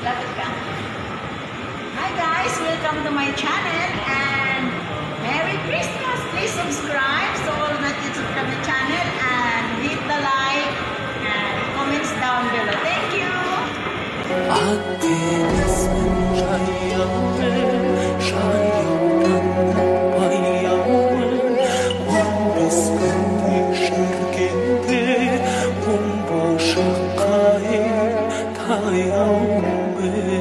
Hi guys, welcome to my channel and Merry Christmas! Please subscribe so all that you subscribe the channel and hit the like and comments down below. Thank you! I am away.